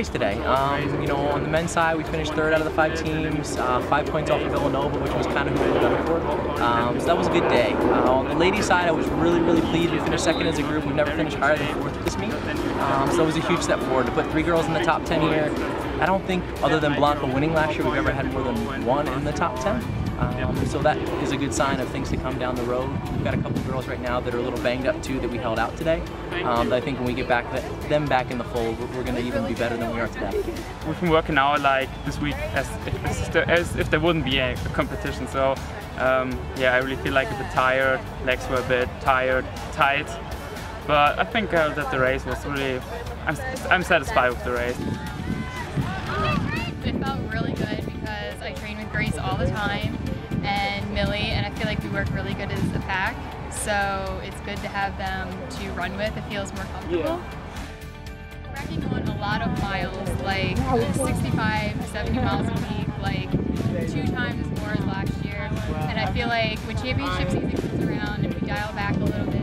race today. Um, you know, on the men's side, we finished third out of the five teams, uh, five points off of Villanova, which was kind of who we were gunning for. Um, so that was a good day. Uh, on the ladies' side, I was really, really pleased. We finished second as a group. We've never finished higher than fourth this meet. Um, so it was a huge step forward to put three girls in the top 10 here. I don't think, other than Blanca winning last year, we've ever had more than one in the top 10. Um, so that is a good sign of things to come down the road. We've got a couple girls right now that are a little banged up too that we held out today. Um, but I think when we get back them back in the fold, we're, we're going to even be better than we are today. We've been working out like this week as if, as, as if there wouldn't be a, competition. So um, yeah, I really feel like a bit tired. Legs were a bit tired, tight. But I think uh, that the race was really. I'm, I'm satisfied with the race. It felt really good because I train with Grace all the time and Millie, and I feel like we work really good as a pack. So it's good to have them to run with. It feels more comfortable. Yeah. Racking on a lot of miles, like 65, 70 miles a week, like two times as more as last year. And I feel like when championship season comes around and we dial back a little bit,